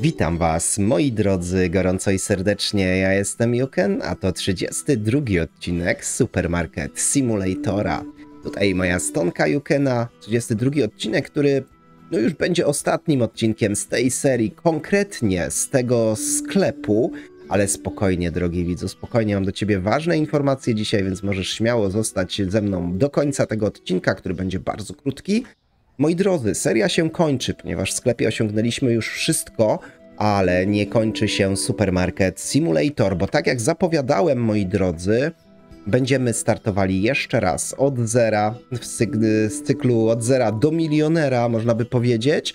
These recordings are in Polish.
Witam Was, moi drodzy, gorąco i serdecznie. Ja jestem Juken, a to 32 odcinek Supermarket Simulatora. Tutaj moja stonka Jukena, 32 odcinek, który no już będzie ostatnim odcinkiem z tej serii, konkretnie z tego sklepu. Ale spokojnie, drogi widzu, spokojnie, mam do Ciebie ważne informacje dzisiaj, więc możesz śmiało zostać ze mną do końca tego odcinka, który będzie bardzo krótki. Moi drodzy, seria się kończy, ponieważ w sklepie osiągnęliśmy już wszystko, ale nie kończy się Supermarket Simulator, bo tak jak zapowiadałem, moi drodzy, będziemy startowali jeszcze raz od zera, z cyklu od zera do milionera, można by powiedzieć.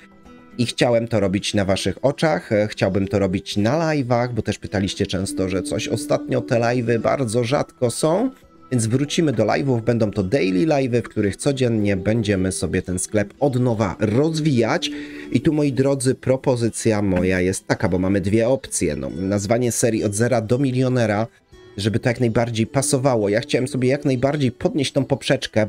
I chciałem to robić na waszych oczach, chciałbym to robić na live'ach, bo też pytaliście często, że coś ostatnio te live'y bardzo rzadko są. Więc wrócimy do live'ów, będą to daily live'y, w których codziennie będziemy sobie ten sklep od nowa rozwijać. I tu moi drodzy, propozycja moja jest taka, bo mamy dwie opcje. No, nazwanie serii od zera do milionera, żeby to jak najbardziej pasowało. Ja chciałem sobie jak najbardziej podnieść tą poprzeczkę,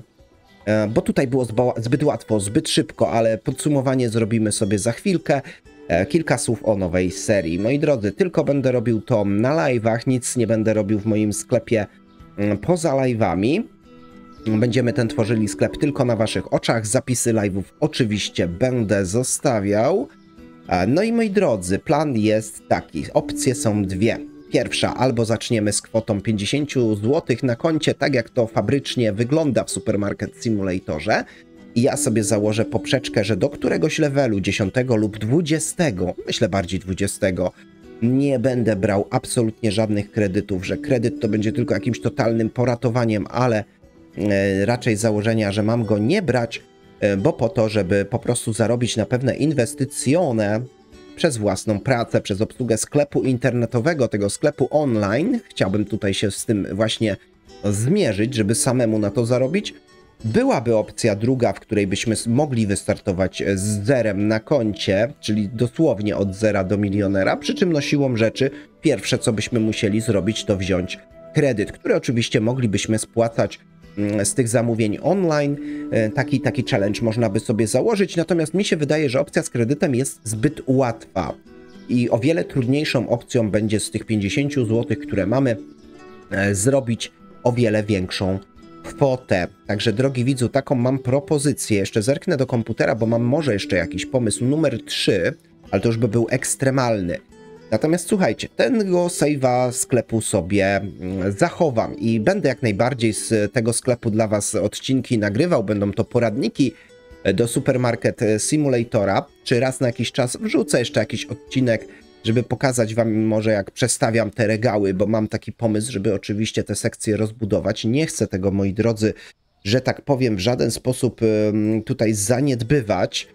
e, bo tutaj było zbyt łatwo, zbyt szybko, ale podsumowanie zrobimy sobie za chwilkę. E, kilka słów o nowej serii. Moi drodzy, tylko będę robił to na live'ach, nic nie będę robił w moim sklepie poza live'ami. Będziemy ten tworzyli sklep tylko na waszych oczach. Zapisy live'ów oczywiście będę zostawiał. No i moi drodzy, plan jest taki. Opcje są dwie. Pierwsza, albo zaczniemy z kwotą 50 zł na koncie, tak jak to fabrycznie wygląda w Supermarket Simulatorze. I ja sobie założę poprzeczkę, że do któregoś levelu, 10 lub 20, myślę bardziej 20, nie będę brał absolutnie żadnych kredytów, że kredyt to będzie tylko jakimś totalnym poratowaniem, ale e, raczej założenia, że mam go nie brać, e, bo po to, żeby po prostu zarobić na pewne inwestycjone przez własną pracę, przez obsługę sklepu internetowego, tego sklepu online. Chciałbym tutaj się z tym właśnie zmierzyć, żeby samemu na to zarobić. Byłaby opcja druga, w której byśmy mogli wystartować z zerem na koncie, czyli dosłownie od zera do milionera, przy czym no siłą rzeczy pierwsze co byśmy musieli zrobić to wziąć kredyt, który oczywiście moglibyśmy spłacać mm, z tych zamówień online. E, taki, taki challenge można by sobie założyć, natomiast mi się wydaje, że opcja z kredytem jest zbyt łatwa i o wiele trudniejszą opcją będzie z tych 50 zł, które mamy, e, zrobić o wiele większą kwotę. Także drogi widzu, taką mam propozycję. Jeszcze zerknę do komputera, bo mam może jeszcze jakiś pomysł numer 3, ale to już by był ekstremalny. Natomiast słuchajcie, tego save'a sklepu sobie mm, zachowam i będę jak najbardziej z tego sklepu dla Was odcinki nagrywał. Będą to poradniki do Supermarket Simulatora, czy raz na jakiś czas wrzucę jeszcze jakiś odcinek żeby pokazać wam może jak przestawiam te regały, bo mam taki pomysł, żeby oczywiście te sekcje rozbudować. Nie chcę tego, moi drodzy, że tak powiem, w żaden sposób tutaj zaniedbywać,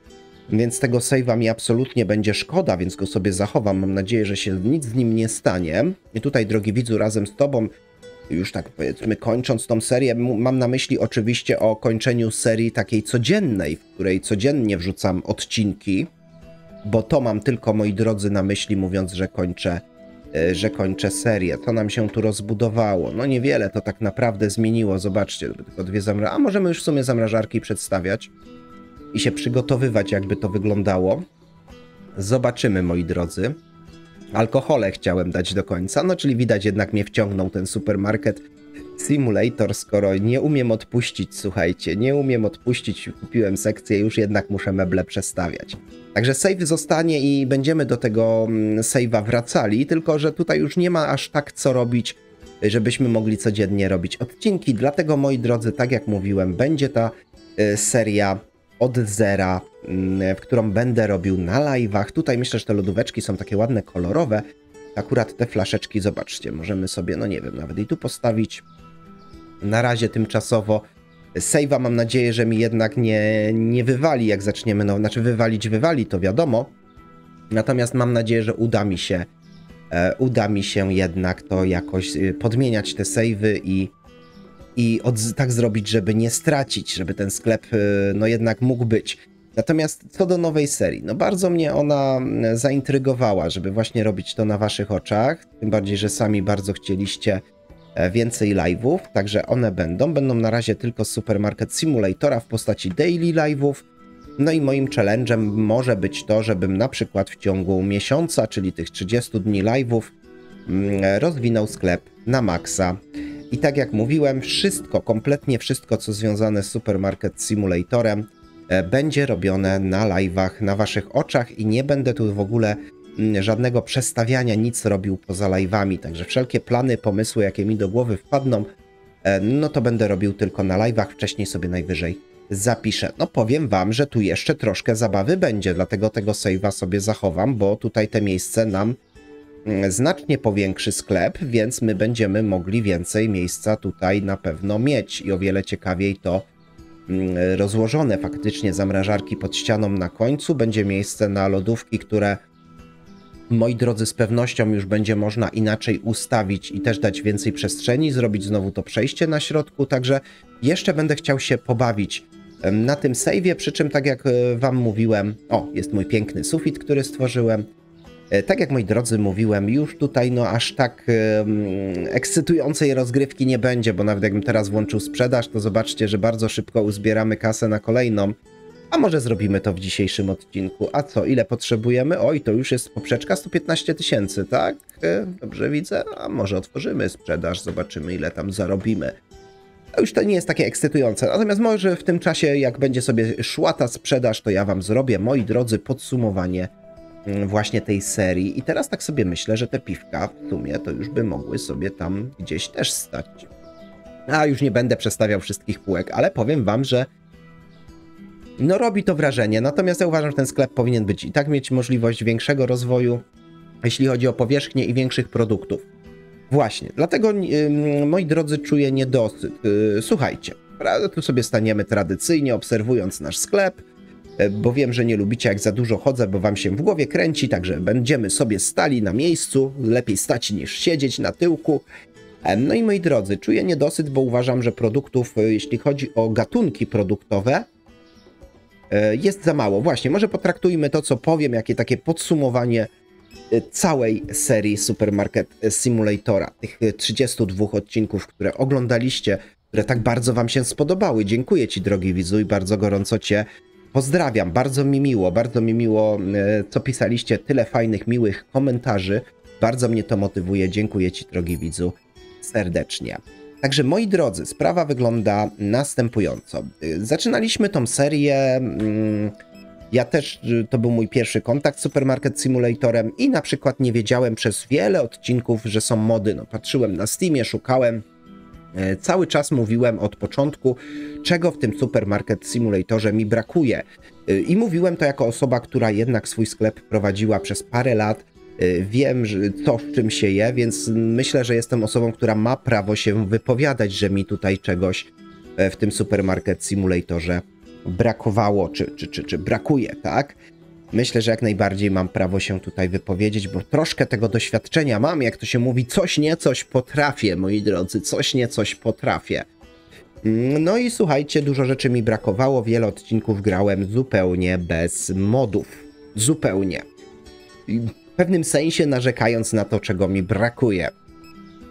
więc tego save'a mi absolutnie będzie szkoda, więc go sobie zachowam. Mam nadzieję, że się nic z nim nie stanie. I tutaj, drogi widzu, razem z tobą, już tak powiedzmy kończąc tą serię, mam na myśli oczywiście o kończeniu serii takiej codziennej, w której codziennie wrzucam odcinki bo to mam tylko, moi drodzy, na myśli, mówiąc, że kończę, e, że kończę serię. To nam się tu rozbudowało. No niewiele to tak naprawdę zmieniło. Zobaczcie, tylko dwie zamrażarki. A możemy już w sumie zamrażarki przedstawiać i się przygotowywać, jakby to wyglądało. Zobaczymy, moi drodzy. Alkohole chciałem dać do końca, no czyli widać jednak mnie wciągnął ten supermarket Simulator, skoro nie umiem odpuścić, słuchajcie, nie umiem odpuścić, kupiłem sekcję, już jednak muszę meble przestawiać. Także save zostanie i będziemy do tego mm, save'a wracali, tylko że tutaj już nie ma aż tak co robić, żebyśmy mogli codziennie robić odcinki, dlatego moi drodzy, tak jak mówiłem, będzie ta y, seria od zera, mm, w którą będę robił na live'ach. Tutaj myślę, że te lodóweczki są takie ładne, kolorowe. Akurat te flaszeczki, zobaczcie, możemy sobie, no nie wiem, nawet i tu postawić. Na razie tymczasowo Save'a mam nadzieję, że mi jednak nie, nie wywali, jak zaczniemy, no, znaczy wywalić wywali, to wiadomo. Natomiast mam nadzieję, że uda mi się, e, uda mi się jednak to jakoś y, podmieniać te save'y i, i od, tak zrobić, żeby nie stracić, żeby ten sklep y, no jednak mógł być. Natomiast co do nowej serii, no bardzo mnie ona mm, zaintrygowała, żeby właśnie robić to na waszych oczach, tym bardziej, że sami bardzo chcieliście więcej live'ów, także one będą. Będą na razie tylko z Supermarket Simulatora w postaci daily live'ów. No i moim challenge'em może być to, żebym na przykład w ciągu miesiąca, czyli tych 30 dni live'ów, mm, rozwinął sklep na maksa. I tak jak mówiłem, wszystko, kompletnie wszystko, co związane z Supermarket Simulatorem, e, będzie robione na live'ach, na waszych oczach i nie będę tu w ogóle żadnego przestawiania, nic robił poza live'ami. Także wszelkie plany, pomysły, jakie mi do głowy wpadną, e, no to będę robił tylko na live'ach, wcześniej sobie najwyżej zapiszę. No powiem wam, że tu jeszcze troszkę zabawy będzie, dlatego tego save'a sobie zachowam, bo tutaj te miejsce nam mm, znacznie powiększy sklep, więc my będziemy mogli więcej miejsca tutaj na pewno mieć i o wiele ciekawiej to mm, rozłożone faktycznie zamrażarki pod ścianą na końcu, będzie miejsce na lodówki, które moi drodzy, z pewnością już będzie można inaczej ustawić i też dać więcej przestrzeni, zrobić znowu to przejście na środku, także jeszcze będę chciał się pobawić na tym save'ie, przy czym tak jak e, wam mówiłem, o, jest mój piękny sufit, który stworzyłem. E, tak jak moi drodzy mówiłem, już tutaj no aż tak um, ekscytującej rozgrywki nie będzie, bo nawet jakbym teraz włączył sprzedaż, to zobaczcie, że bardzo szybko uzbieramy kasę na kolejną. A może zrobimy to w dzisiejszym odcinku. A co, ile potrzebujemy? Oj, to już jest poprzeczka 115 tysięcy, tak? E, dobrze widzę? A może otworzymy sprzedaż, zobaczymy ile tam zarobimy już to nie jest takie ekscytujące. Natomiast może w tym czasie, jak będzie sobie szła ta sprzedaż, to ja wam zrobię, moi drodzy, podsumowanie mm, właśnie tej serii. I teraz tak sobie myślę, że te piwka w sumie to już by mogły sobie tam gdzieś też stać. A już nie będę przestawiał wszystkich półek, ale powiem wam, że no robi to wrażenie. Natomiast ja uważam, że ten sklep powinien być i tak mieć możliwość większego rozwoju, jeśli chodzi o powierzchnię i większych produktów. Właśnie, dlatego moi drodzy czuję niedosyt. Y, słuchajcie, tu sobie staniemy tradycyjnie, obserwując nasz sklep, e, bo wiem, że nie lubicie jak za dużo chodzę, bo wam się w głowie kręci, także będziemy sobie stali na miejscu, lepiej stać niż siedzieć na tyłku. E, no i moi drodzy, czuję niedosyt, bo uważam, że produktów, e, jeśli chodzi o gatunki produktowe, jest za mało. Właśnie, może potraktujmy to, co powiem, jakie takie podsumowanie Y, całej serii Supermarket Simulatora, tych 32 odcinków, które oglądaliście, które tak bardzo Wam się spodobały. Dziękuję Ci, drogi widzu, i bardzo gorąco Cię pozdrawiam. Bardzo mi miło, bardzo mi miło, co pisaliście, tyle fajnych, miłych komentarzy. Bardzo mnie to motywuje. Dziękuję Ci, drogi widzu, serdecznie. Także moi drodzy, sprawa wygląda następująco. Y, zaczynaliśmy tą serię. Mm, ja też, y, to był mój pierwszy kontakt z Supermarket Simulatorem i na przykład nie wiedziałem przez wiele odcinków, że są mody. No, patrzyłem na Steamie, szukałem, e, Cały czas mówiłem od początku, czego w tym Supermarket Simulatorze mi brakuje. I mówiłem to jako osoba, która jednak swój sklep prowadziła przez parę lat. E, wiem, to z czym się je, więc myślę, że jestem osobą, która ma prawo się wypowiadać, że mi tutaj czegoś w tym Supermarket Simulatorze brakowało, czy, czy, czy, czy brakuje, tak? Myślę, że jak najbardziej mam prawo się tutaj wypowiedzieć, bo troszkę tego doświadczenia mam, jak to się mówi, coś nie coś potrafię, moi drodzy, coś nie coś potrafię. No i słuchajcie, dużo rzeczy mi brakowało, wiele odcinków grałem zupełnie bez modów. Zupełnie. W pewnym sensie narzekając na to, czego mi brakuje.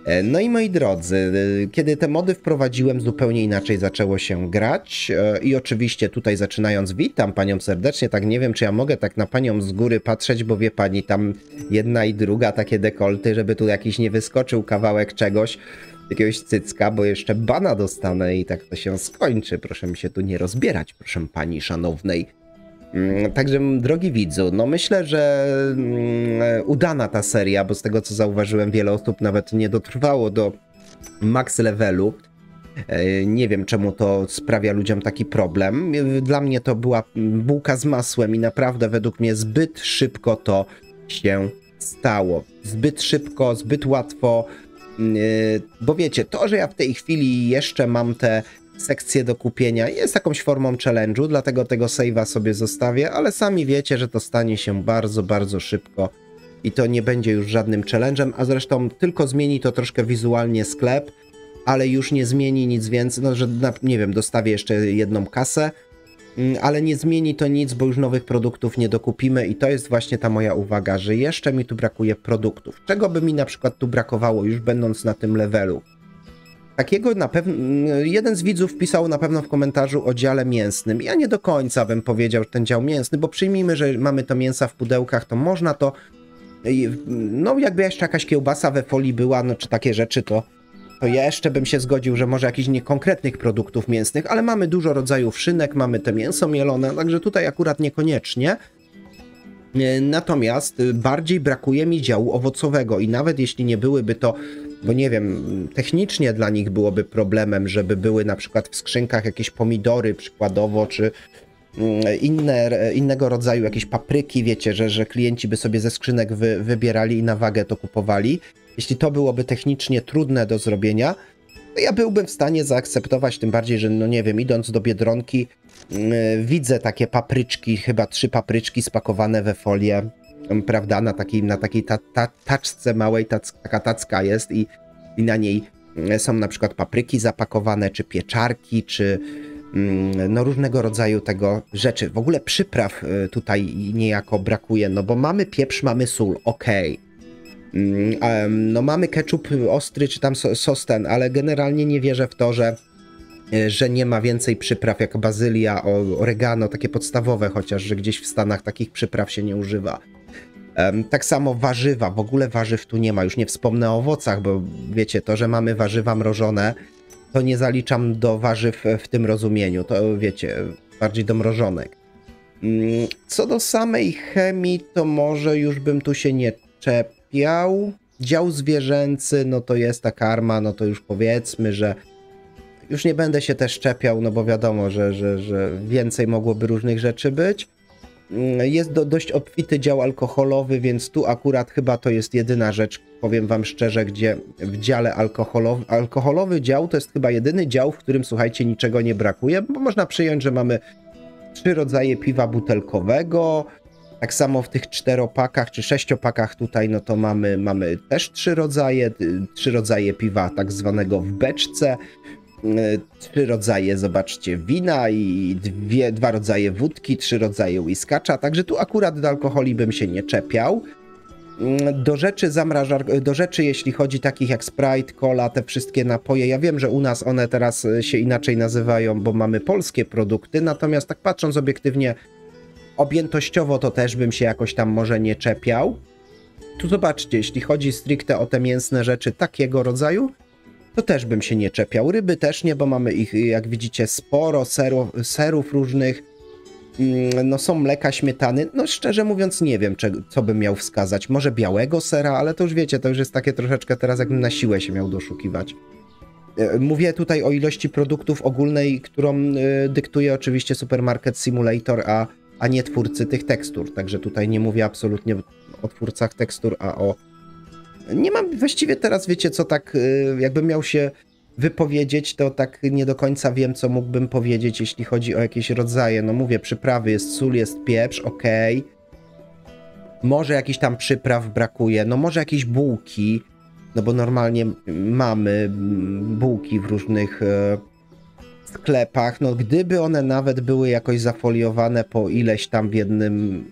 E, no i moi drodzy, e, kiedy te mody wprowadziłem, zupełnie inaczej zaczęło się grać. E, I oczywiście tutaj zaczynając, witam panią serdecznie. Tak nie wiem, czy ja mogę tak na panią z góry patrzeć, bo wie pani, tam jedna i druga takie dekolty, żeby tu jakiś nie wyskoczył kawałek czegoś, jakiegoś cycka, bo jeszcze bana dostanę i tak to się skończy. Proszę mi się tu nie rozbierać, proszę pani szanownej. Mm, także, drogi widzu, no myślę, że mm, udana ta seria, bo z tego co zauważyłem, wiele osób nawet nie dotrwało do max levelu. E, nie wiem, czemu to sprawia ludziom taki problem. Dla mnie to była bułka z masłem i naprawdę według mnie zbyt szybko to się stało. Zbyt szybko, zbyt łatwo. Mm, e, bo wiecie, to, że ja w tej chwili jeszcze mam te sekcję do kupienia. Jest jakąś formą challenge'u, dlatego tego save'a sobie zostawię, ale sami wiecie, że to stanie się bardzo, bardzo szybko i to nie będzie już żadnym challenge'em, a zresztą tylko zmieni to troszkę wizualnie sklep, ale już nie zmieni nic więcej, no że nie wiem, dostawię jeszcze jedną kasę, mm, ale nie zmieni to nic, bo już nowych produktów nie dokupimy i to jest właśnie ta moja uwaga, że jeszcze mi tu brakuje produktów. Czego by mi na przykład tu brakowało już będąc na tym levelu? Takiego na pewno, jeden z widzów pisał na pewno w komentarzu o dziale mięsnym. Ja nie do końca bym powiedział, że ten dział mięsny, bo przyjmijmy, że mamy to mięsa w pudełkach, to można to, no jakby jeszcze jakaś kiełbasa we folii była, no czy takie rzeczy, to, to jeszcze bym się zgodził, że może jakichś niekonkretnych produktów mięsnych, ale mamy dużo rodzajów szynek, mamy te mięso mielone, także tutaj akurat niekoniecznie. Natomiast bardziej brakuje mi działu owocowego i nawet jeśli nie byłyby to bo nie wiem, technicznie dla nich byłoby problemem, żeby były na przykład w skrzynkach jakieś pomidory przykładowo, czy mm, inne, innego rodzaju jakieś papryki, wiecie, że, że klienci by sobie ze skrzynek wy, wybierali i na wagę to kupowali. Jeśli to byłoby technicznie trudne do zrobienia, to ja byłbym w stanie zaakceptować, tym bardziej, że no nie wiem, idąc do Biedronki, yy, widzę takie papryczki, chyba trzy papryczki spakowane we folię, prawda, na takiej, na takiej ta, ta, taczce małej, tac, taka tacka jest i, i na niej mm, są na przykład papryki zapakowane, czy pieczarki, czy mm, no różnego rodzaju tego rzeczy. W ogóle przypraw y, tutaj niejako brakuje, no bo mamy pieprz, mamy sól, okej. Okay. No mamy ketchup ostry, czy tam sos ten, ale generalnie nie wierzę w to, że y, że nie ma więcej przypraw jak bazylia, oregano, takie podstawowe, chociaż że gdzieś w Stanach takich przypraw się nie używa. Tak samo warzywa, w ogóle warzyw tu nie ma, już nie wspomnę o owocach, bo wiecie, to, że mamy warzywa mrożone, to nie zaliczam do warzyw w tym rozumieniu, to wiecie, bardziej do mrożonek. Mm, co do samej chemii, to może już bym tu się nie czepiał. Dział zwierzęcy, no to jest ta karma, no to już powiedzmy, że już nie będę się też czepiał, no bo wiadomo, że, że, że więcej mogłoby różnych rzeczy być. Mm, jest do, dość obfity dział alkoholowy, więc tu akurat chyba to jest jedyna rzecz, powiem wam szczerze, gdzie w dziale alkoholowy, alkoholowy dział to jest chyba jedyny dział, w którym słuchajcie niczego nie brakuje, bo można przyjąć, że mamy trzy rodzaje piwa butelkowego, tak samo w tych czteropakach czy sześciopakach tutaj, no to mamy, mamy też trzy rodzaje, trzy rodzaje piwa tak zwanego w beczce, trzy rodzaje, zobaczcie, wina i dwie, dwa rodzaje wódki, trzy rodzaje whiskacza, także tu akurat do alkoholi bym się nie czepiał. Mm, do rzeczy zamrażar, do rzeczy jeśli chodzi takich jak Sprite, Cola, te wszystkie napoje, ja wiem, że u nas one teraz e, się inaczej nazywają, bo mamy polskie produkty, natomiast tak patrząc obiektywnie, objętościowo to też bym się jakoś tam może nie czepiał. Tu zobaczcie, jeśli chodzi stricte o te mięsne rzeczy takiego rodzaju, to też bym się nie czepiał. Ryby też nie, bo mamy ich, jak widzicie, sporo, serów, serów różnych. Mm, no są mleka, śmietany. No szczerze mówiąc nie wiem, co bym miał wskazać. Może białego sera, ale to już wiecie, to już jest takie troszeczkę teraz jakbym na siłę się miał doszukiwać. E, mówię tutaj o ilości produktów ogólnej, którą e, dyktuje oczywiście Supermarket Simulator, a, a nie twórcy tych tekstur. Także tutaj nie mówię absolutnie o twórcach tekstur, a o nie mam właściwie teraz, wiecie, co tak, y, jakbym miał się wypowiedzieć, to tak nie do końca wiem, co mógłbym powiedzieć, jeśli chodzi o jakieś rodzaje. No mówię, przyprawy jest sól, jest pieprz, ok. Może jakiś tam przypraw brakuje, no może jakieś bułki, no bo normalnie mamy mm, bułki w różnych e, sklepach. No gdyby one nawet były jakoś zafoliowane po ileś tam w jednym,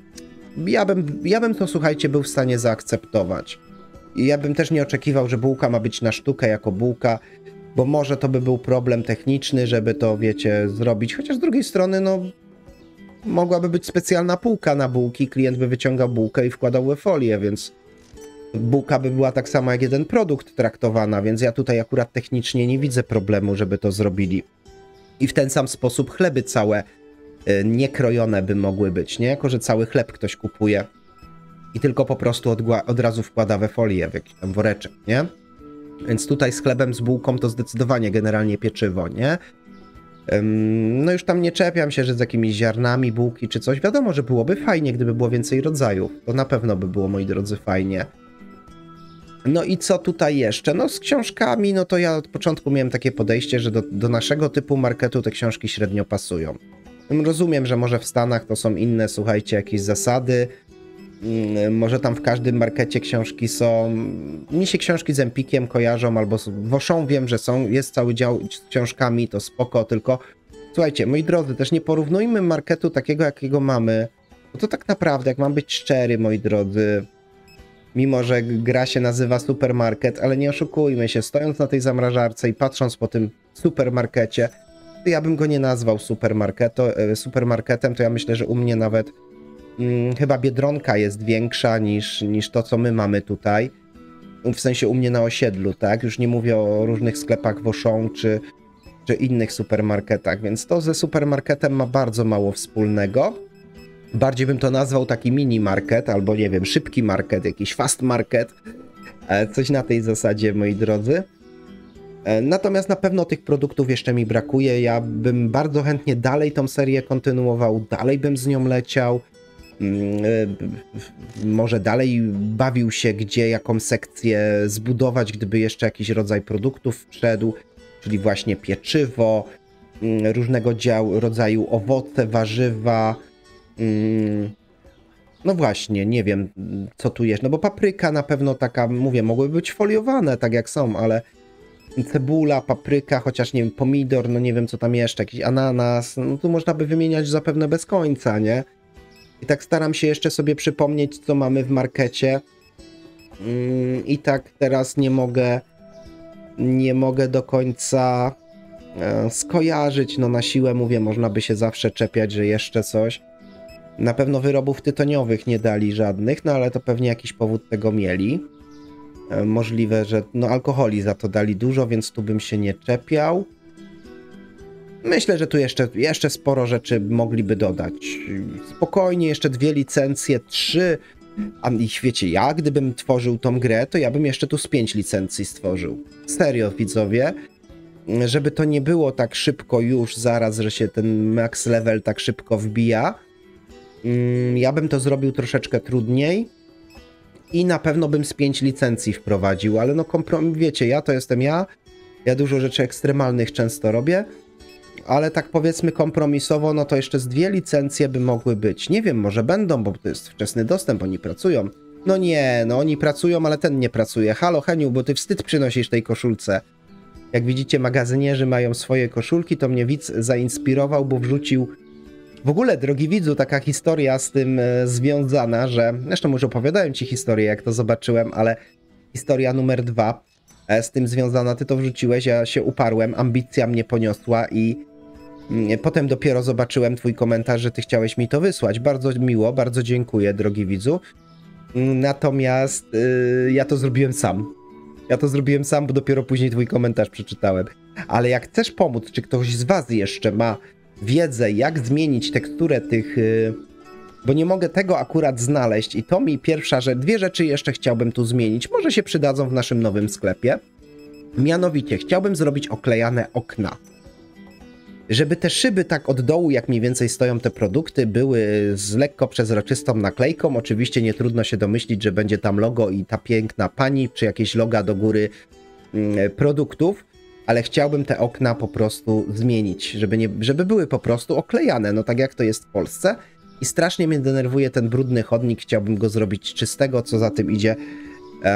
ja bym, ja bym to, słuchajcie, był w stanie zaakceptować. I ja bym też nie oczekiwał, że bułka ma być na sztukę jako bułka, bo może to by był problem techniczny, żeby to, wiecie, zrobić. Chociaż z drugiej strony, no, mogłaby być specjalna półka na bułki, klient by wyciągał bułkę i wkładał we folię, więc bułka by była tak samo jak jeden produkt traktowana, więc ja tutaj akurat technicznie nie widzę problemu, żeby to zrobili. I w ten sam sposób chleby całe y, niekrojone by mogły być, nie? Jako, że cały chleb ktoś kupuje i tylko po prostu od, od razu wkłada we folię w jakiś tam woreczek, nie? Więc tutaj z chlebem, z bułką to zdecydowanie generalnie pieczywo, nie? No już tam nie czepiam się, że z jakimiś ziarnami bułki czy coś. Wiadomo, że byłoby fajnie, gdyby było więcej rodzajów. To na pewno by było, moi drodzy, fajnie. No i co tutaj jeszcze? No z książkami, no to ja od początku miałem takie podejście, że do, do naszego typu marketu te książki średnio pasują. Rozumiem, że może w Stanach to są inne, słuchajcie, jakieś zasady, może tam w każdym markecie książki są. Mi się książki z Empikiem kojarzą, albo z Woszą wiem, że są. Jest cały dział z książkami, to spoko, tylko słuchajcie, moi drodzy, też nie porównujmy marketu takiego, jakiego mamy. Bo to tak naprawdę, jak mam być szczery, moi drodzy, mimo że gra się nazywa supermarket, ale nie oszukujmy się, stojąc na tej zamrażarce i patrząc po tym supermarkecie, ja bym go nie nazwał supermarketo, e, supermarketem, to ja myślę, że u mnie nawet hmm, chyba Biedronka jest większa niż, niż to, co my mamy tutaj. W sensie u mnie na osiedlu, tak? Już nie mówię o różnych sklepach Auchan czy, czy innych supermarketach, więc to ze supermarketem ma bardzo mało wspólnego. Bardziej bym to nazwał taki mini market, albo nie wiem, szybki market, jakiś fast market. E, coś na tej zasadzie, moi drodzy. E, natomiast na pewno tych produktów jeszcze mi brakuje. Ja bym bardzo chętnie dalej tą serię kontynuował, dalej bym z nią leciał. Mm, e, może dalej bawił się, gdzie jaką sekcję zbudować, gdyby jeszcze jakiś rodzaj produktów wszedł, czyli właśnie pieczywo, mm, różnego dział, rodzaju owoce, warzywa. Mm, no właśnie, nie wiem co tu jest, no bo papryka na pewno taka, mówię, mogłyby być foliowane tak jak są, ale cebula, papryka, chociaż nie wiem, pomidor, no nie wiem co tam jeszcze, jakiś ananas, no tu można by wymieniać zapewne bez końca, nie? I tak staram się jeszcze sobie przypomnieć, co mamy w markecie. Mm, I tak teraz nie mogę, nie mogę do końca e, skojarzyć. No na siłę mówię, można by się zawsze czepiać, że jeszcze coś. Na pewno wyrobów tytoniowych nie dali żadnych, no ale to pewnie jakiś powód tego mieli. E, możliwe, że no alkoholi za to dali dużo, więc tu bym się nie czepiał. Myślę, że tu jeszcze, jeszcze sporo rzeczy mogliby dodać. Spokojnie, jeszcze dwie licencje, trzy. A ich wiecie, ja gdybym tworzył tą grę, to ja bym jeszcze tu z pięć licencji stworzył. Serio, widzowie. Żeby to nie było tak szybko już, zaraz, że się ten max level tak szybko wbija. Mm, ja bym to zrobił troszeczkę trudniej i na pewno bym z pięć licencji wprowadził, ale no kompromis, wiecie, ja to jestem ja, ja dużo rzeczy ekstremalnych często robię, ale tak powiedzmy kompromisowo, no to jeszcze z dwie licencje by mogły być. Nie wiem, może będą, bo to jest wczesny dostęp, oni pracują. No nie, no oni pracują, ale ten nie pracuje. Halo Heniu, bo ty wstyd przynosisz tej koszulce. Jak widzicie, magazynierzy mają swoje koszulki, to mnie widz zainspirował, bo wrzucił w ogóle, drogi widzu, taka historia z tym e, związana, że zresztą już opowiadałem ci historię, jak to zobaczyłem, ale historia numer dwa e, z tym związana, ty to wrzuciłeś, ja się uparłem, ambicja mnie poniosła i potem dopiero zobaczyłem twój komentarz, że ty chciałeś mi to wysłać. Bardzo miło, bardzo dziękuję, drogi widzu. Mm, natomiast yy, ja to zrobiłem sam. Ja to zrobiłem sam, bo dopiero później twój komentarz przeczytałem. Ale jak chcesz pomóc, czy ktoś z was jeszcze ma wiedzę, jak zmienić teksturę tych. Y, bo nie mogę tego akurat znaleźć, i to mi pierwsza rzecz. Dwie rzeczy jeszcze chciałbym tu zmienić. Może się przydadzą w naszym nowym sklepie. Mianowicie chciałbym zrobić oklejane okna. Żeby te szyby tak od dołu, jak mniej więcej stoją te produkty, były z lekko przezroczystą naklejką. Oczywiście nie trudno się domyślić, że będzie tam logo i ta piękna pani, czy jakieś loga do góry mm, produktów ale chciałbym te okna po prostu zmienić, żeby, nie, żeby były po prostu oklejane, no tak jak to jest w Polsce. I strasznie mnie denerwuje ten brudny chodnik, chciałbym go zrobić czystego, co za tym idzie,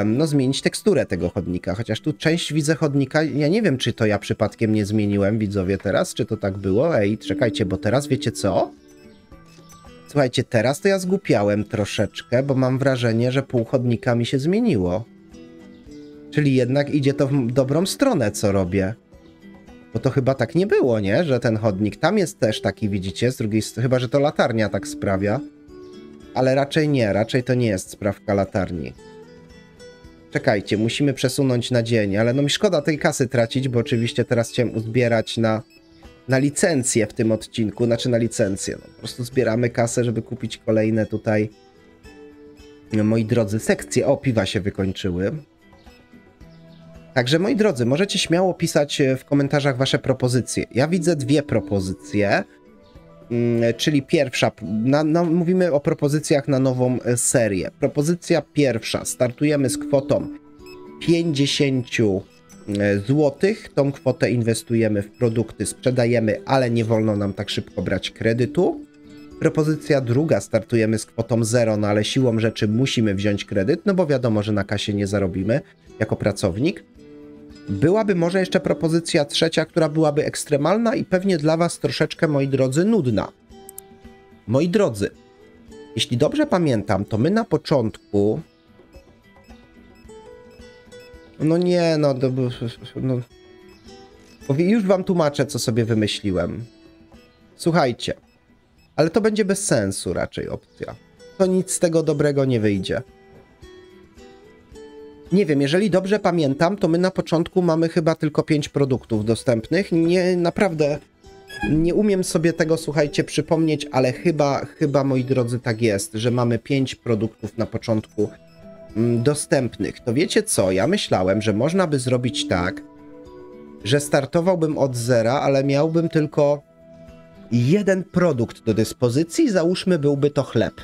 no zmienić teksturę tego chodnika, chociaż tu część widzę chodnika, ja nie wiem, czy to ja przypadkiem nie zmieniłem, widzowie, teraz, czy to tak było, ej, czekajcie, bo teraz wiecie co? Słuchajcie, teraz to ja zgłupiałem troszeczkę, bo mam wrażenie, że pół chodnika mi się zmieniło. Czyli jednak idzie to w dobrą stronę, co robię. Bo to chyba tak nie było, nie? Że ten chodnik tam jest też taki, widzicie? Z drugiej strony, chyba że to latarnia tak sprawia. Ale raczej nie, raczej to nie jest sprawka latarni. Czekajcie, musimy przesunąć na dzień, ale no mi szkoda tej kasy tracić, bo oczywiście teraz chciałem uzbierać na, na licencję w tym odcinku, znaczy na licencję. No, po prostu zbieramy kasę, żeby kupić kolejne tutaj, moi drodzy, sekcje. O, piwa się wykończyły. Także moi drodzy, możecie śmiało pisać e, w komentarzach wasze propozycje. Ja widzę dwie propozycje, czyli pierwsza, na, na, mówimy o propozycjach na nową e, serię. Propozycja pierwsza, startujemy z kwotą 50 e, zł. Tą kwotę inwestujemy w produkty, sprzedajemy, ale nie wolno nam tak szybko brać kredytu. Propozycja druga, startujemy z kwotą 0, no ale siłą rzeczy musimy wziąć kredyt, no bo wiadomo, że na kasie nie zarobimy jako pracownik. Byłaby może jeszcze propozycja trzecia, która byłaby ekstremalna i pewnie dla Was troszeczkę, moi drodzy, nudna. Moi drodzy, jeśli dobrze pamiętam, to my na początku No nie, no, no. Już wam tłumaczę, co sobie wymyśliłem. Słuchajcie, ale to będzie bez sensu raczej opcja. To nic z tego dobrego nie wyjdzie. Nie wiem, jeżeli dobrze pamiętam, to my na początku mamy chyba tylko 5 produktów dostępnych. Nie, naprawdę nie umiem sobie tego, słuchajcie, przypomnieć, ale chyba, chyba, moi drodzy, tak jest, że mamy 5 produktów na początku mm, dostępnych. To wiecie co? Ja myślałem, że można by zrobić tak, że startowałbym od zera, ale miałbym tylko jeden produkt do dyspozycji, załóżmy byłby to chleb.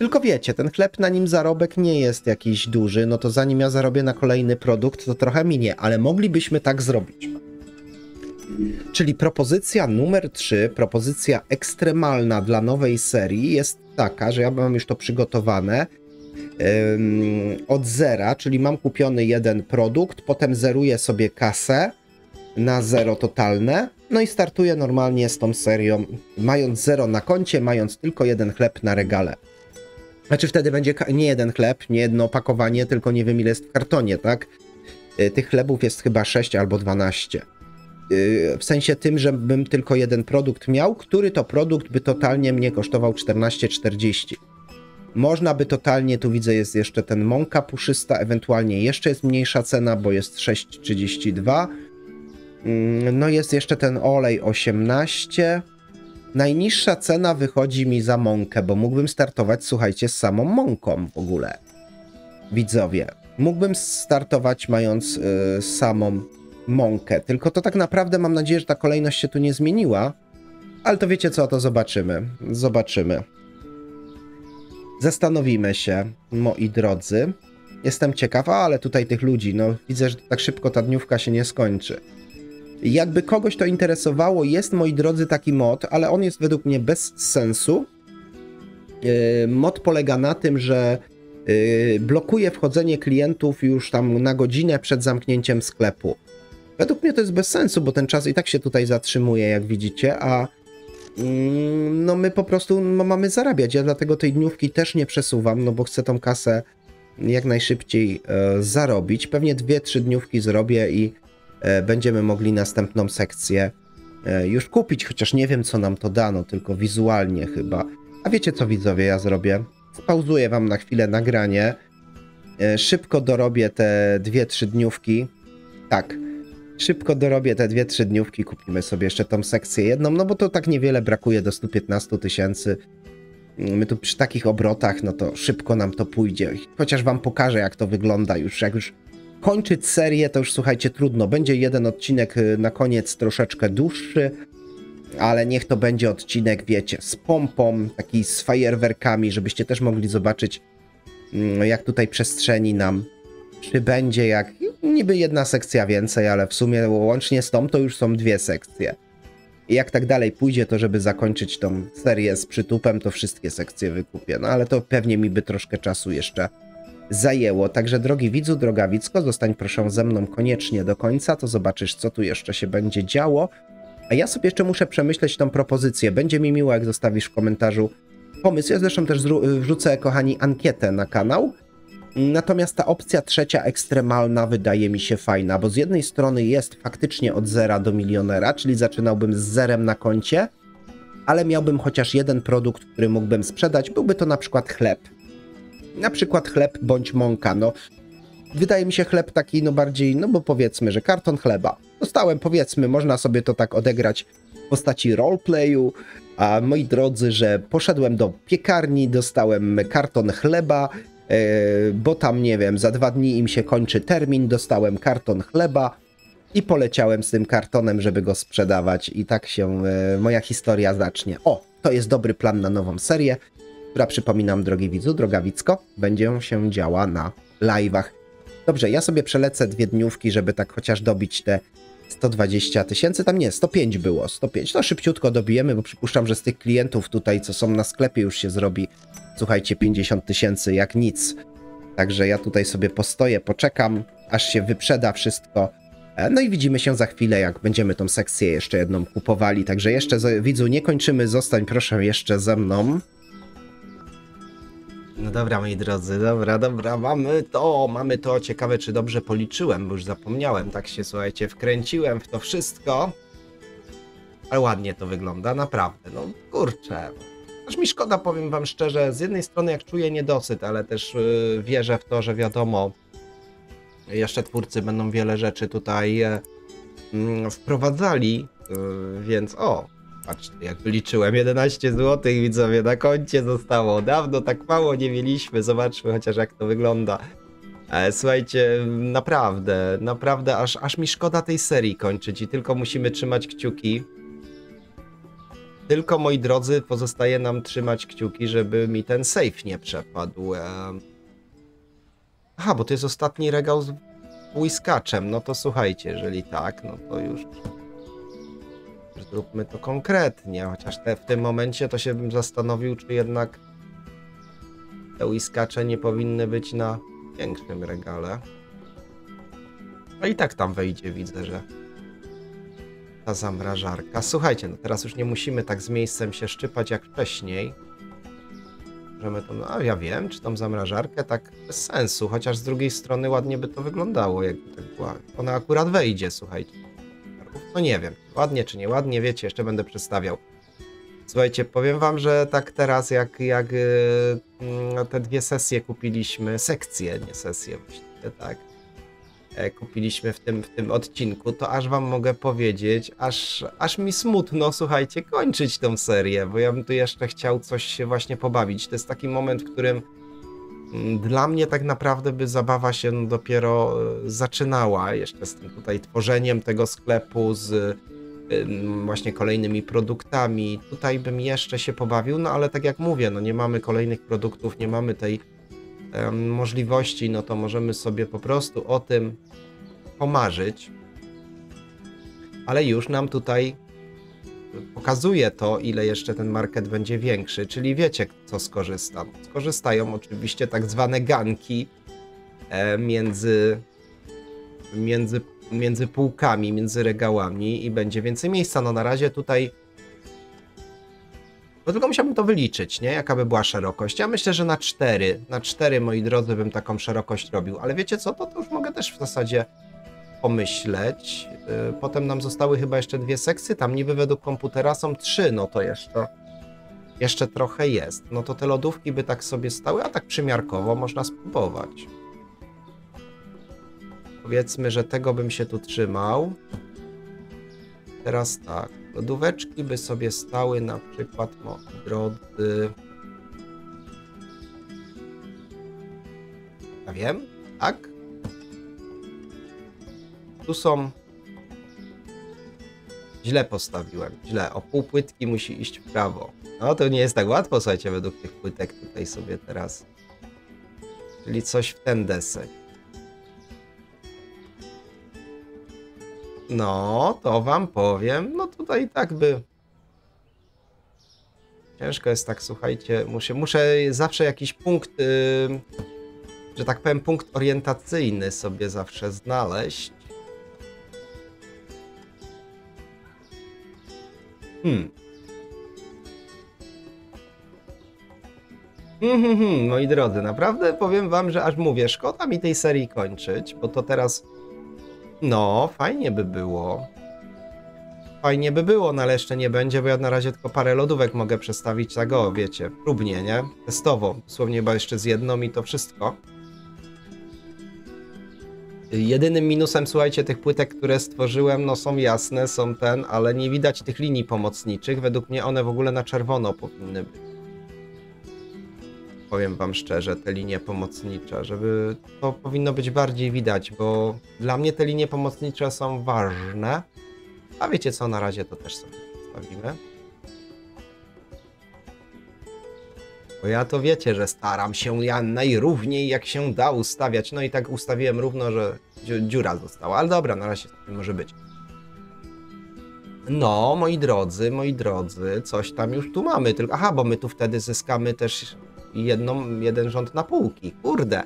Tylko wiecie, ten chleb na nim zarobek nie jest jakiś duży, no to zanim ja zarobię na kolejny produkt, to trochę minie, ale moglibyśmy tak zrobić. Czyli propozycja numer 3, propozycja ekstremalna dla nowej serii jest taka, że ja mam już to przygotowane od zera, czyli mam kupiony jeden produkt, potem zeruję sobie kasę na zero totalne, no i startuję normalnie z tą serią, mając zero na koncie, mając tylko jeden chleb na regale. Znaczy wtedy będzie nie jeden chleb, nie jedno opakowanie, tylko nie wiem ile jest w kartonie, tak? Y, tych chlebów jest chyba 6 albo 12. Y, w sensie tym, żebym tylko jeden produkt miał, który to produkt by totalnie mnie kosztował 14,40. Można by totalnie, tu widzę jest jeszcze ten mąka puszysta, ewentualnie jeszcze jest mniejsza cena, bo jest 6,32. Mm, no jest jeszcze ten olej 18. Najniższa cena wychodzi mi za mąkę, bo mógłbym startować, słuchajcie, z samą mąką w ogóle. Widzowie, mógłbym startować mając y, samą mąkę, tylko to tak naprawdę mam nadzieję, że ta kolejność się tu nie zmieniła, ale to wiecie co, to zobaczymy. Zobaczymy. Zastanowimy się, moi drodzy. Jestem ciekawa, ale tutaj tych ludzi, no widzę, że tak szybko ta dniówka się nie skończy. Jakby kogoś to interesowało, jest, moi drodzy, taki mod, ale on jest według mnie bez sensu. Yy, mod polega na tym, że yy, blokuje wchodzenie klientów już tam na godzinę przed zamknięciem sklepu. Według mnie to jest bez sensu, bo ten czas i tak się tutaj zatrzymuje, jak widzicie, a mm, no my po prostu no, mamy zarabiać. Ja dlatego tej dniówki też nie przesuwam, no bo chcę tą kasę jak najszybciej e, zarobić. Pewnie dwie, trzy dniówki zrobię i E, będziemy mogli następną sekcję e, już kupić, chociaż nie wiem co nam to dano, tylko wizualnie chyba. A wiecie co widzowie ja zrobię? Spauzuję wam na chwilę nagranie, e, szybko dorobię te dwie, trzy dniówki. Tak, szybko dorobię te dwie, trzy dniówki, kupimy sobie jeszcze tą sekcję jedną, no bo to tak niewiele brakuje do 115 tysięcy. My tu przy takich obrotach, no to szybko nam to pójdzie. Chociaż wam pokażę, jak to wygląda już, jak już kończyć serię to już słuchajcie trudno. Będzie jeden odcinek y, na koniec troszeczkę dłuższy, ale niech to będzie odcinek, wiecie, z pompą, taki z fajerwerkami, żebyście też mogli zobaczyć, mm, jak tutaj przestrzeni nam przybędzie, jak niby jedna sekcja więcej, ale w sumie łącznie z tą to już są dwie sekcje. I jak tak dalej pójdzie, to żeby zakończyć tą serię z przytupem, to wszystkie sekcje wykupię. No ale to pewnie mi by troszkę czasu jeszcze zajęło. Także drogi widzu, droga Wicko, zostań proszę ze mną koniecznie do końca, to zobaczysz, co tu jeszcze się będzie działo. A ja sobie jeszcze muszę przemyśleć tą propozycję. Będzie mi miło, jak zostawisz w komentarzu pomysł. Ja zresztą też wrzucę, kochani, ankietę na kanał. Natomiast ta opcja trzecia, ekstremalna, wydaje mi się fajna, bo z jednej strony jest faktycznie od zera do milionera, czyli zaczynałbym z zerem na koncie, ale miałbym chociaż jeden produkt, który mógłbym sprzedać. Byłby to na przykład chleb na przykład chleb bądź mąka, no wydaje mi się chleb taki, no bardziej, no bo powiedzmy, że karton chleba. Dostałem, powiedzmy, można sobie to tak odegrać w postaci roleplayu, a moi drodzy, że poszedłem do piekarni, dostałem karton chleba, yy, bo tam, nie wiem, za dwa dni im się kończy termin, dostałem karton chleba i poleciałem z tym kartonem, żeby go sprzedawać i tak się yy, moja historia zacznie. O, to jest dobry plan na nową serię która przypominam, drogi widzu, droga Wicko, będzie się działa na live'ach. Dobrze, ja sobie przelecę dwie dniówki, żeby tak chociaż dobić te 120 tysięcy, tam nie, 105 było, 105, to szybciutko dobijemy, bo przypuszczam, że z tych klientów tutaj, co są na sklepie już się zrobi, słuchajcie, 50 tysięcy jak nic. Także ja tutaj sobie postoję, poczekam, aż się wyprzeda wszystko. E, no i widzimy się za chwilę, jak będziemy tą sekcję jeszcze jedną kupowali. Także jeszcze, widzu, nie kończymy, zostań proszę jeszcze ze mną. No dobra, moi drodzy, dobra, dobra, mamy to, mamy to. Ciekawe, czy dobrze policzyłem, bo już zapomniałem. Tak się, słuchajcie, wkręciłem w to wszystko. Ale ładnie to wygląda, naprawdę. No kurczę. Aż mi szkoda, powiem wam szczerze. Z jednej strony, jak czuję niedosyt, ale też yy, wierzę w to, że wiadomo, jeszcze twórcy będą wiele rzeczy tutaj yy, wprowadzali, yy, więc o, Jak wyliczyłem, 11 zł widzowie na koncie zostało. Dawno tak mało nie mieliśmy, zobaczmy chociaż jak to wygląda. E, słuchajcie, naprawdę, naprawdę aż, aż mi szkoda tej serii kończyć i tylko musimy trzymać kciuki. Tylko, moi drodzy, pozostaje nam trzymać kciuki, żeby mi ten safe nie przepadł. E... Aha, bo to jest ostatni regał z błyskaczem. No to słuchajcie, jeżeli tak, no to już Zróbmy to konkretnie, chociaż te, w tym momencie to się bym zastanowił, czy jednak te whiskacze nie powinny być na większym regale. No i tak tam wejdzie, widzę, że ta zamrażarka. Słuchajcie, no teraz już nie musimy tak z miejscem się szczypać jak wcześniej. Możemy to, no ja wiem, czy tą zamrażarkę tak bez sensu, chociaż z drugiej strony ładnie by to wyglądało, jakby tak była. Ona akurat wejdzie, słuchajcie. No nie wiem, ładnie czy nieładnie, wiecie, jeszcze będę przedstawiał. Słuchajcie, powiem wam, że tak teraz jak, jak yy, te dwie sesje kupiliśmy, sekcje, nie sesje właściwie, tak, e, kupiliśmy w tym, w tym odcinku, to aż wam mogę powiedzieć, aż, aż mi smutno, słuchajcie, kończyć tą serię, bo ja bym tu jeszcze chciał coś się właśnie pobawić. To jest taki moment, w którym Mm, dla mnie tak naprawdę by zabawa się dopiero e, zaczynała jeszcze z tym tutaj tworzeniem tego sklepu, z właśnie kolejnymi produktami. Tutaj bym jeszcze się pobawił, no ale tak jak mówię, no nie mamy kolejnych produktów, nie mamy tej możliwości, no to możemy sobie po prostu o tym pomarzyć. Ale już nam tutaj pokazuje to, ile jeszcze ten market będzie większy, czyli wiecie, co skorzysta. Skorzystają oczywiście tak zwane ganki e, między, między, między półkami, między regałami i będzie więcej miejsca. No na razie tutaj no tylko musiałbym to wyliczyć, nie? Jaka by była szerokość. Ja myślę, że na 4, na 4 moi drodzy bym taką szerokość robił, ale wiecie co, to, to już mogę też w zasadzie pomyśleć. Y, potem nam zostały chyba jeszcze dwie sekcje, tam niby według komputera są trzy, no to jeszcze, jeszcze trochę jest. No to te lodówki by tak sobie stały, a tak przymiarkowo można spróbować. Powiedzmy, że tego bym się tu trzymał. Teraz tak, lodóweczki by sobie stały na przykład, moi drodzy... Ja wiem, tak? Tu są... Źle postawiłem, źle. O pół płytki musi iść w prawo. No to nie jest tak łatwo, słuchajcie, według tych płytek tutaj sobie teraz. Czyli coś w ten desek. No, to wam powiem. No tutaj tak by... Ciężko jest tak, słuchajcie, muszę, muszę zawsze jakiś punkt, yy, że tak powiem, punkt orientacyjny sobie zawsze znaleźć. Hmm. Hmm, hmm, hmm, moi drodzy, naprawdę powiem wam, że aż mówię, szkoda mi tej serii kończyć, bo to teraz, no, fajnie by było. Fajnie by było, no ale jeszcze nie będzie, bo ja na razie tylko parę lodówek mogę przestawić tak o, wiecie, próbnie, nie? Testowo, dosłownie chyba jeszcze z jedną i to wszystko. Jedynym minusem, słuchajcie, tych płytek, które stworzyłem, no są jasne, są ten, ale nie widać tych linii pomocniczych. Według mnie one w ogóle na czerwono powinny być. Powiem wam szczerze, te linie pomocnicze, żeby to powinno być bardziej widać, bo dla mnie te linie pomocnicze są ważne. A wiecie co, na razie to też sobie zostawimy. Bo ja to wiecie, że staram się ja najrówniej jak się da ustawiać. No i tak ustawiłem równo, że dziura została. Ale dobra, na razie to może być. No, moi drodzy, moi drodzy, coś tam już tu mamy. Tylko, aha, bo my tu wtedy zyskamy też jedną, jeden rząd na półki. Kurde.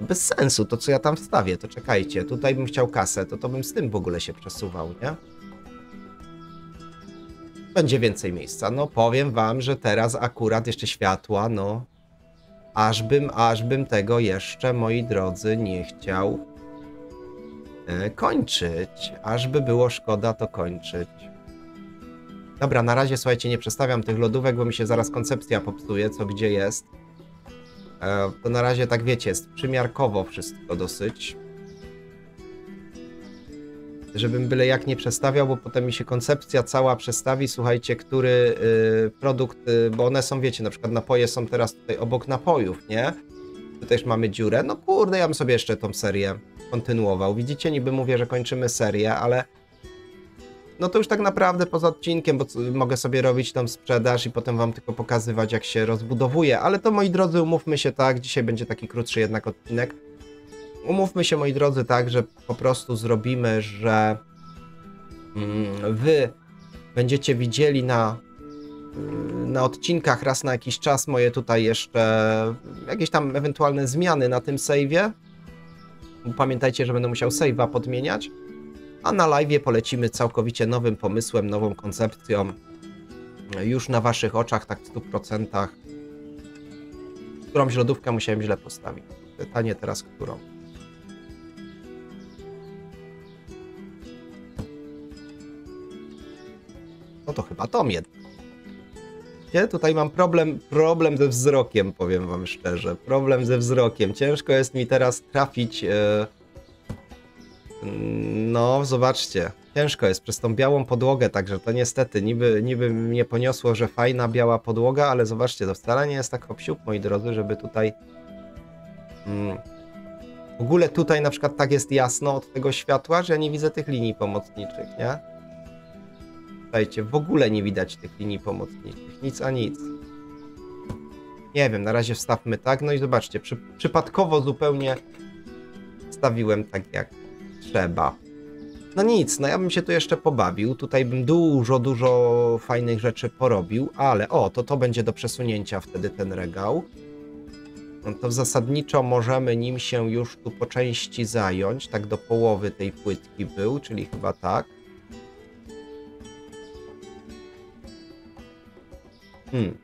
Bez sensu to, co ja tam wstawię. To czekajcie, tutaj bym chciał kasę, to to bym z tym w ogóle się przesuwał, nie? Będzie więcej miejsca. No powiem wam, że teraz akurat jeszcze światła, no ażbym, ażbym tego jeszcze, moi drodzy, nie chciał e, kończyć. Ażby było szkoda to kończyć. Dobra, na razie słuchajcie, nie przestawiam tych lodówek, bo mi się zaraz koncepcja popsuje, co gdzie jest. E, to na razie tak wiecie, jest przymiarkowo wszystko dosyć. Żebym byle jak nie przestawiał, bo potem mi się koncepcja cała przestawi, słuchajcie, który y, produkt, y, bo one są, wiecie, na przykład napoje są teraz tutaj obok napojów, nie? Tutaj już mamy dziurę. No kurde, ja bym sobie jeszcze tą serię kontynuował. Widzicie, niby mówię, że kończymy serię, ale no to już tak naprawdę poza odcinkiem, bo mogę sobie robić tą sprzedaż i potem wam tylko pokazywać, jak się rozbudowuje. Ale to, moi drodzy, umówmy się tak, dzisiaj będzie taki krótszy jednak odcinek. Umówmy się, moi drodzy, tak, że po prostu zrobimy, że mm, wy będziecie widzieli na, mm, na odcinkach raz na jakiś czas moje tutaj jeszcze jakieś tam ewentualne zmiany na tym save'ie. Pamiętajcie, że będę musiał save'a podmieniać a na live polecimy całkowicie nowym pomysłem, nową koncepcją. Już na waszych oczach, tak w 100%. Którąś lodówkę musiałem źle postawić. Pytanie teraz, którą? No to chyba tą jedną. Nie? Tutaj mam problem, problem ze wzrokiem, powiem wam szczerze. Problem ze wzrokiem. Ciężko jest mi teraz trafić... Yy no, zobaczcie. Ciężko jest przez tą białą podłogę, także to niestety niby, niby mnie poniosło, że fajna biała podłoga, ale zobaczcie, to wcale nie jest tak hopsiup, moi drodzy, żeby tutaj... Mm, w ogóle tutaj na przykład tak jest jasno od tego światła, że ja nie widzę tych linii pomocniczych, nie? Słuchajcie, w ogóle nie widać tych linii pomocniczych, nic a nic. Nie wiem, na razie wstawmy tak, no i zobaczcie, przy, przypadkowo zupełnie stawiłem tak jak trzeba. No nic, no ja bym się tu jeszcze pobawił. Tutaj bym dużo, dużo fajnych rzeczy porobił, ale o, to to będzie do przesunięcia wtedy ten regał. No to zasadniczo możemy nim się już tu po części zająć. Tak do połowy tej płytki był, czyli chyba tak. Hmm.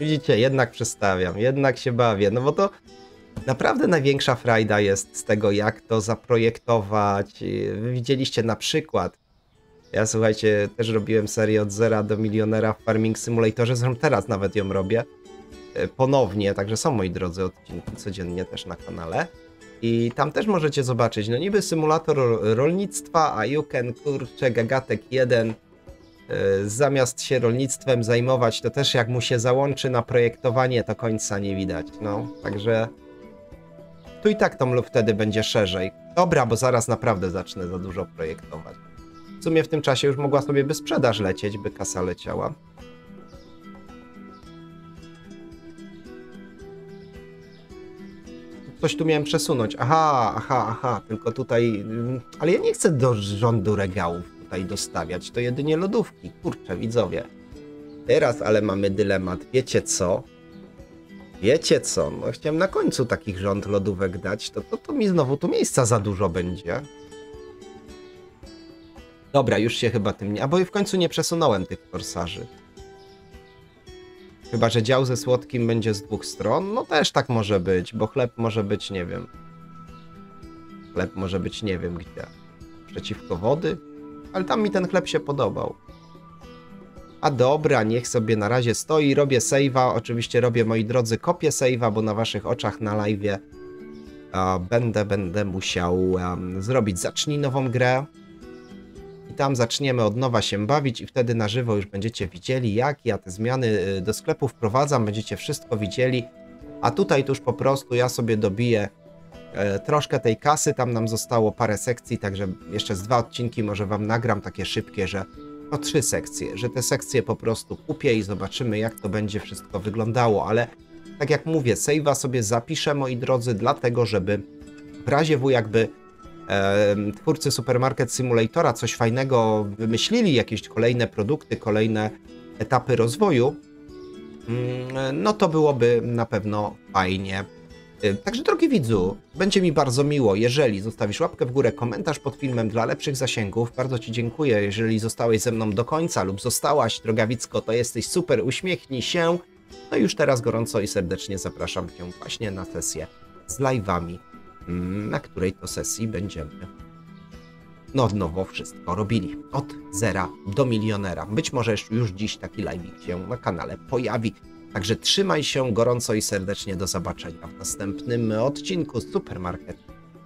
Widzicie, jednak przestawiam, jednak się bawię, no bo to Naprawdę największa frajda jest z tego, jak to zaprojektować. Wy widzieliście na przykład, ja słuchajcie, też robiłem serię od zera do milionera w Farming Simulatorze, zresztą teraz nawet ją robię e, ponownie, także są moi drodzy odcinki codziennie też na kanale. I tam też możecie zobaczyć, no niby symulator rolnictwa, a you can, kurczę, gagatek 1, e, zamiast się rolnictwem zajmować, to też jak mu się załączy na projektowanie, to końca nie widać, no, także tu i tak to wtedy będzie szerzej. Dobra, bo zaraz naprawdę zacznę za dużo projektować. W sumie w tym czasie już mogła sobie by sprzedaż lecieć, by kasa leciała. Coś tu miałem przesunąć. Aha, aha, aha, tylko tutaj... Mm, ale ja nie chcę do rządu regałów tutaj dostawiać, to jedynie lodówki. Kurczę, widzowie. Teraz ale mamy dylemat. Wiecie co? Wiecie co, no chciałem na końcu takich rząd lodówek dać, to, to, to mi znowu tu miejsca za dużo będzie. Dobra, już się chyba tym nie... A bo w końcu nie przesunąłem tych korsarzy. Chyba, że dział ze słodkim będzie z dwóch stron. No też tak może być, bo chleb może być, nie wiem. Chleb może być, nie wiem gdzie. Przeciwko wody? Ale tam mi ten chleb się podobał. A dobra, niech sobie na razie stoi, robię save'a, oczywiście robię, moi drodzy, kopię save'a, bo na waszych oczach na live'ie będę, będę musiał um, zrobić, zacznij nową grę. I tam zaczniemy od nowa się bawić i wtedy na żywo już będziecie widzieli, jak ja te zmiany y, do sklepu wprowadzam, będziecie wszystko widzieli, a tutaj tuż po prostu ja sobie dobiję troszkę tej kasy, tam nam zostało parę sekcji, także jeszcze z dwa odcinki może wam nagram takie szybkie, że o trzy sekcje, że te sekcje po prostu kupię i zobaczymy, jak to będzie wszystko wyglądało, ale tak jak mówię, save'a sobie zapiszę, moi drodzy, dlatego, żeby w razie W jakby e, twórcy Supermarket Simulatora coś fajnego wymyślili, jakieś kolejne produkty, kolejne etapy rozwoju, mm, no to byłoby na pewno fajnie. Y, także drogi widzu, będzie mi bardzo miło, jeżeli zostawisz łapkę w górę, komentarz pod filmem dla lepszych zasięgów. Bardzo Ci dziękuję, jeżeli zostałeś ze mną do końca lub zostałaś, droga Wicko, to jesteś super, uśmiechnij się. No i już teraz gorąco i serdecznie zapraszam Cię właśnie na sesję z live'ami, mm, na której to sesji będziemy no od nowo wszystko robili. Od zera do milionera. Być może już dziś taki live się na kanale pojawi. Także trzymaj się gorąco i serdecznie do zobaczenia w następnym odcinku Supermarket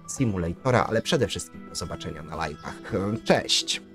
Simulatora, ale przede wszystkim do zobaczenia na live'ach. Cześć!